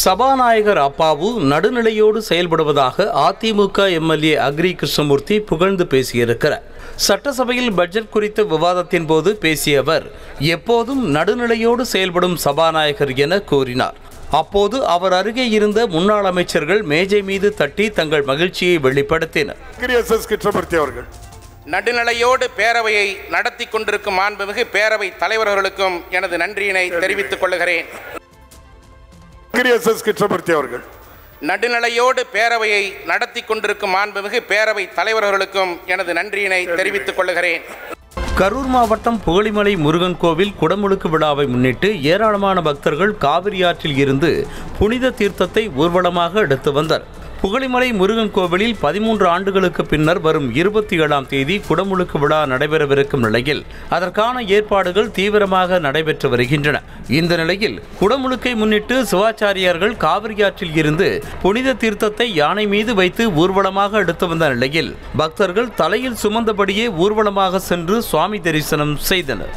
சபாநாயகர் அப்பாவு நடுநிலையோடு செயல்படுவதாக AIADMK MLA agri Krishnamurthy புகழ்ந்து பேசியிருக்கிறார். சட்டசபையில் பட்ஜெட் குறித்த விவாதத்தின் போது பேசிய அவர் எப்போதும் நடுநிலையோடு செயல்படும் சபாநாயகர் என கூறினார். அப்போது அவர் அருகே இருந்த முன்னாள் அமைச்சர்கள் மேஜை மீது தட்டி தங்கள் மகிழ்ச்சியை வெளிப்படுத்தினர். அவர்கள். நடுநிலையோடு பேரவையை நடத்தி கொண்டிருக்கும் மாண்புமிகு பேரவை தலைவர்களுக்கும் எனது நன்றியினை தெரிவித்துக் கொள்கிறேன். எஸ் எஸ் கிருஷ்ணமூர்த்தி அவர்கள் நடுநிலையோடு பேரவையை நடத்தி கொண்டிருக்கும் மாண்புமிகு பேரவை தலைவர்களுக்கும் எனது நன்றியினை. தெரிவித்துக் கொள்கிறேன். கரூர் மாவட்டம் புகழிமலை முருகன் கோவில் குடமுழுக்கு விழாவை முன்னிட்டு ஏராளமான பக்தர்கள் காவிரி ஆற்றில் இருந்து புனித தீர்த்தத்தை ஊர்வலமாக எடுத்து வந்தனர். புகழிமலை முருகன் கோவிலில் பதிமூன்று ஆண்டுகளுக்கு பின்னர் வரும் இருபத்தி ஏழாம் தேதி குடமுழுக்கு விழா நடைபெறவிருக்கும் நிலையில் அதற்கான ஏற்பாடுகள் தீவிரமாக நடைபெற்று வருகின்றன. இந்த நிலையில் குடமுழுக்கை முன்னிட்டு சிவாச்சாரியார்கள் காவிரி ஆற்றில் இருந்து புனித தீர்த்தத்தை யானை மீது வைத்து ஊர்வலமாக எடுத்து வந்த நிலையில் பக்தர்கள் தலையில் சுமந்தபடியே ஊர்வலமாக சென்று சுவாமி தரிசனம் செய்தனர்.